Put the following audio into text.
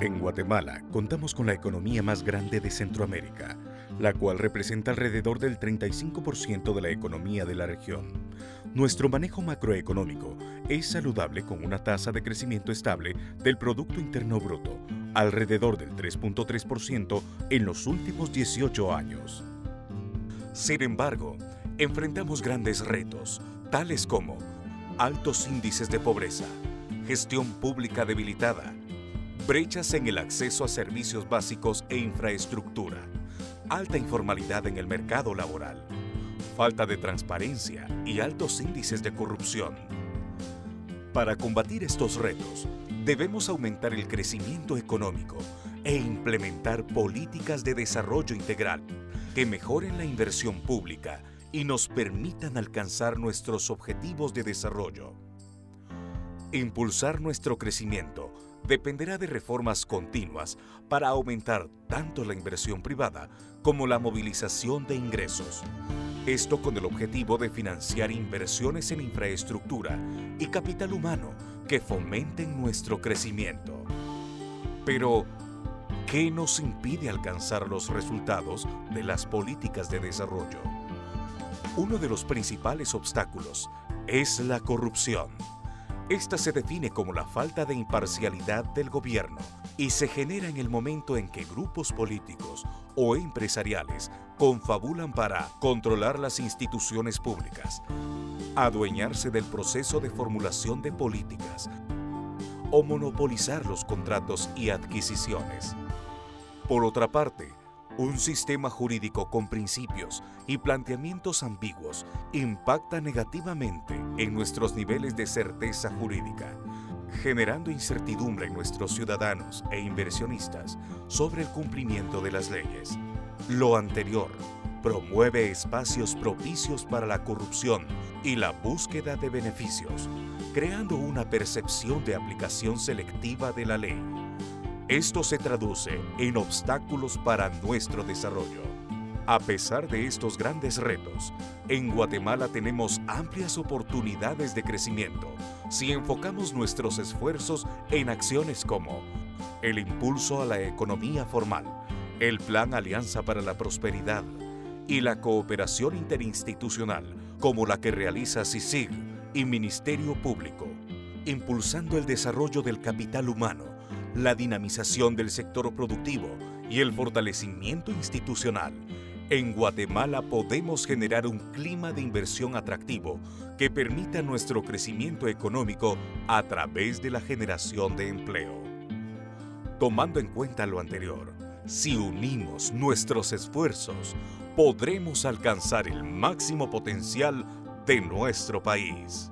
En Guatemala contamos con la economía más grande de Centroamérica, la cual representa alrededor del 35% de la economía de la región. Nuestro manejo macroeconómico es saludable con una tasa de crecimiento estable del Producto Interno Bruto, alrededor del 3.3% en los últimos 18 años. Sin embargo, enfrentamos grandes retos, tales como altos índices de pobreza, gestión pública debilitada, brechas en el acceso a servicios básicos e infraestructura, alta informalidad en el mercado laboral, falta de transparencia y altos índices de corrupción. Para combatir estos retos, debemos aumentar el crecimiento económico e implementar políticas de desarrollo integral que mejoren la inversión pública y nos permitan alcanzar nuestros objetivos de desarrollo. Impulsar nuestro crecimiento dependerá de reformas continuas para aumentar tanto la inversión privada como la movilización de ingresos. Esto con el objetivo de financiar inversiones en infraestructura y capital humano que fomenten nuestro crecimiento. Pero, ¿qué nos impide alcanzar los resultados de las políticas de desarrollo? Uno de los principales obstáculos es la corrupción. Esta se define como la falta de imparcialidad del gobierno y se genera en el momento en que grupos políticos o empresariales confabulan para controlar las instituciones públicas, adueñarse del proceso de formulación de políticas o monopolizar los contratos y adquisiciones. Por otra parte, un sistema jurídico con principios y planteamientos ambiguos impacta negativamente en nuestros niveles de certeza jurídica, generando incertidumbre en nuestros ciudadanos e inversionistas sobre el cumplimiento de las leyes. Lo anterior promueve espacios propicios para la corrupción y la búsqueda de beneficios, creando una percepción de aplicación selectiva de la ley esto se traduce en obstáculos para nuestro desarrollo. A pesar de estos grandes retos, en Guatemala tenemos amplias oportunidades de crecimiento si enfocamos nuestros esfuerzos en acciones como el impulso a la economía formal, el Plan Alianza para la Prosperidad y la cooperación interinstitucional como la que realiza CICIG y Ministerio Público, impulsando el desarrollo del capital humano la dinamización del sector productivo y el fortalecimiento institucional, en Guatemala podemos generar un clima de inversión atractivo que permita nuestro crecimiento económico a través de la generación de empleo. Tomando en cuenta lo anterior, si unimos nuestros esfuerzos, podremos alcanzar el máximo potencial de nuestro país.